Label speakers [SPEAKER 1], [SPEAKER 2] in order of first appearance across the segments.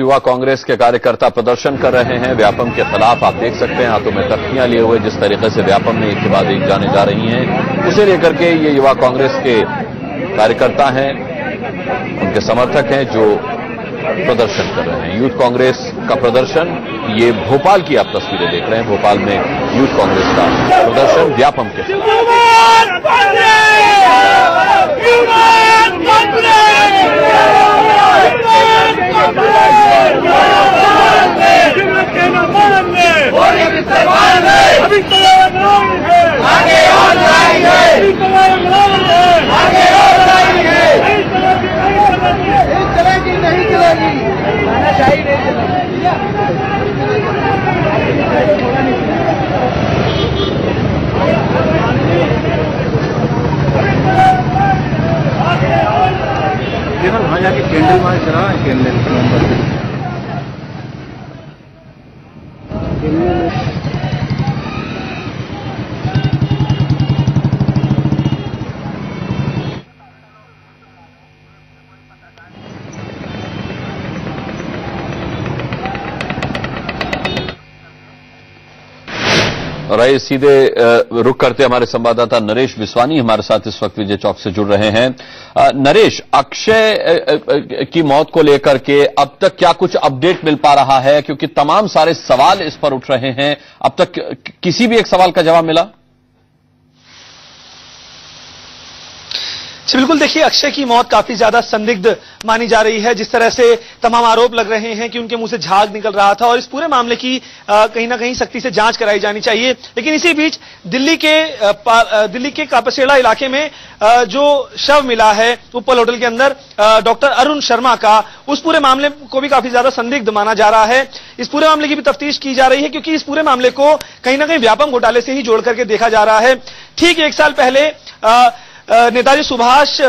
[SPEAKER 1] युवा कांग्रेस के कार्यकर्ता प्रदर्शन कर रहे हैं। व्यापम के खिलाफ आप देख सकते हैं, हाथों में तख्तियाँ लिए हुए जिस तरीके से व्यापम में एक के बाद एक जाने जा रही हैं। उसे लेकर के ये युवा कांग्रेस के कार्यकर्ता हैं, उनके समर्थक हैं जो प्रदर्शन कर रहे हैं। यूथ कांग्रेस का प्रदर्शन, ये भोपाल की आप तस्वीरें देख रहे हैं। भोपाल में यूथ कांग्रेस का प्रदर्शन व्यापम के खिलाफ।
[SPEAKER 2] वहाँ जाके कैंडल मार्च चला कैंडल नंबर से
[SPEAKER 1] और आइए सीधे रुक करते हमारे संवाददाता नरेश विस्वानी हमारे साथ इस वक्त विजय चौक से जुड़ रहे हैं। नरेश, अक्षय की मौत को लेकर के अब तक क्या कुछ अपडेट मिल पा रहा है? क्योंकि तमाम सारे सवाल इस पर उठ रहे हैं। अब तक किसी भी एक सवाल का जवाब मिला?
[SPEAKER 3] जी, बिल्कुल देखिए, अक्षय की मौत काफ़ी ज़्यादा संदिग्ध मानी जा रही है, जिस तरह से तमाम आरोप लग रहे हैं कि उनके मुँह से झाग निकल रहा था और इस पूरे मामले की कहीं ना कहीं सख्ती से जाँच कराई जानी चाहिए। लेकिन इसी बीच दिल्ली के दिल्ली के कापसेड़ा इलाके में जो शव मिला है उपल होटल के अंदर डॉक्टर अरुण शर्मा का, उस पूरे मामले को भी काफ़ी ज़्यादा संदिग्ध माना जा रहा है। इस पूरे मामले की भी तफ्तीश की जा रही है, क्योंकि इस पूरे मामले को कहीं ना कहीं व्यापम घोटाले से ही जोड़ करके देखा जा रहा है। ठीक एक साल पहले नेताजी सुभाष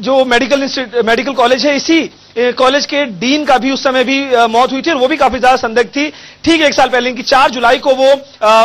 [SPEAKER 3] जो मेडिकल मेडिकल कॉलेज है, इसी कॉलेज के डीन का भी उस समय भी मौत हुई थी और वो भी काफ़ी ज़्यादा संदिग्ध थी। ठीक एक साल पहले, इनकी चार जुलाई को वो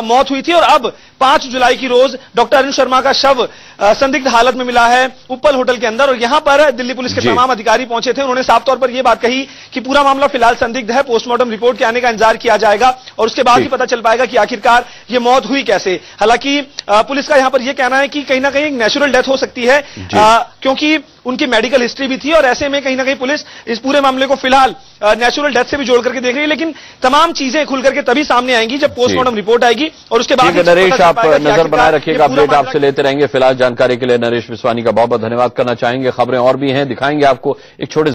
[SPEAKER 3] मौत हुई थी और अब पाँच जुलाई की रोज डॉक्टर अरुण शर्मा का शव संदिग्ध हालत में मिला है उपल होटल के अंदर और यहाँ पर दिल्ली पुलिस के तमाम अधिकारी पहुँचे थे। उन्होंने साफ़ तौर पर यह बात कही कि पूरा मामला फ़िलहाल संदिग्ध है। पोस्टमार्टम रिपोर्ट के आने का इंतज़ार किया जाएगा और उसके बाद ही पता चल पाएगा कि आखिरकार यह मौत हुई कैसे। हालाँकि पुलिस का यहाँ पर यह कहना है कि कहीं ना कहीं एक नेचुरल डेथ हो सकती है। क्योंकि उनकी मेडिकल हिस्ट्री भी थी और ऐसे में कहीं ना कहीं पुलिस इस पूरे मामले को फ़िलहाल नेचुरल डेथ से भी जोड़ करके देख रही है। लेकिन तमाम चीज़ें खुल करके तभी सामने आएँगी जब पोस्टमार्टम रिपोर्ट आएगी और उसके बाद
[SPEAKER 1] नरेश आप नज़र बनाए रखिएगा अपडेट आपसे लेते रहेंगे। फ़िलहाल जानकारी के लिए नरेश विस्वानी का बहुत बहुत धन्यवाद करना चाहेंगे। खबरें और भी हैं दिखाएँगे आपको एक छोटे